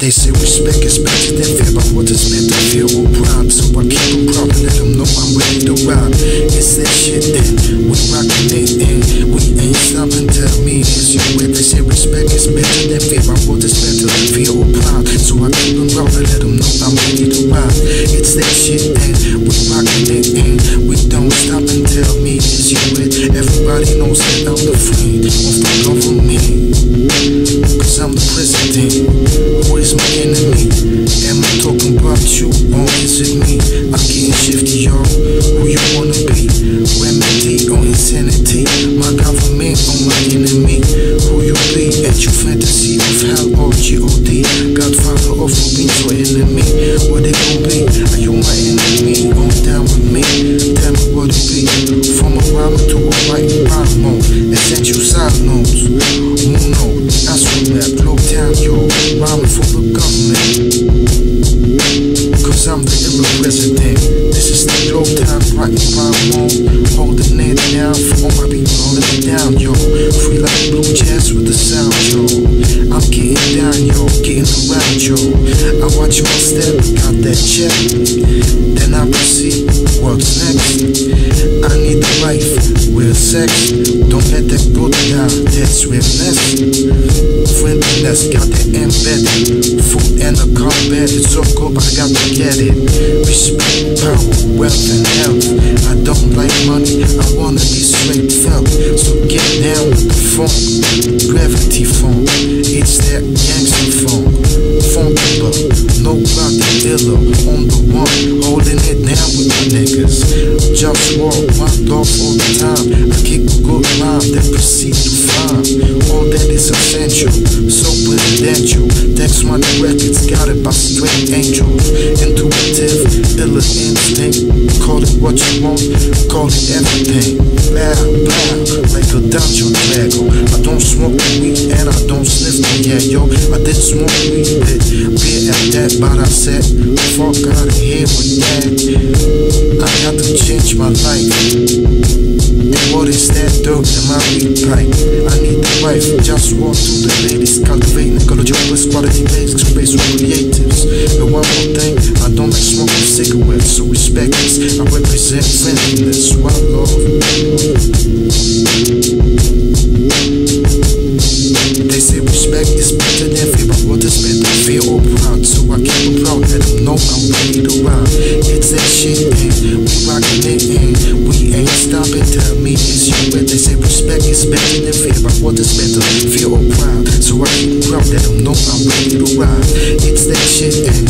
They say respect is better than fear, but what is meant to fear or pride? So I keep them proud and let them know I'm ready to ride. It's that shit then, we rockin' it and we ain't stopping. Tell me, is you with? They say respect is better than fear, but what is better than fear or pride? So I keep them proud and let them know I'm ready It's that shit that we rockin' it and we don't stop and tell me, is you with? Everybody knows that I'm the friend of the government. Cause I'm the president. Who is my enemy? Am I talking about you or is it me? I'm getting shifty, yo. Who you wanna be? Remedy or insanity? My government or my enemy? This is the low time, right rhyme mode. Holding it down for all my people it down, yo. Free like blue jazz with the sound, yo. I'm getting down, yo. Getting around, yo. I watch my step, got that check. Then I proceed. What's next? I need the life, real sex. Don't let that go down, that's realness. Friendliness, got that embedded. Food and a combat, it's so but I got to get it. Respect, power, wealth, and health. I don't like money, I wanna be straight felt. So get down with the funk, gravity funk. Just walk my dog all the time. I kick a good rhyme, then proceed to find all that is essential. So presidential. Text money records, got it by straight what you want, call it everything. Loud, loud, like a dungeon dragon. I don't smoke weed and I don't sniff the yeah, yo. I did smoke weed, but beer at that, but I said, fuck out of here with that. I got to change my life. And what is that dirt in my weed pipe? I need the wife, just walk to the ladies, cultivating ecology, always quality based, space creatives. And one more thing, cigarettes, so respect this. I represent friendliness, one love. They say respect is better than fear, but what is better, fear or proud? So I keep them proud, let them know I'm ready to ride. It's that shit, and we rockin' it, and we ain't stopping. Tell me it's you, and they say respect is better than fear, but what is better, fear or proud? So I keep them proud, let them know I'm ready to ride. It's that shit, and